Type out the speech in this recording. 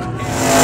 Música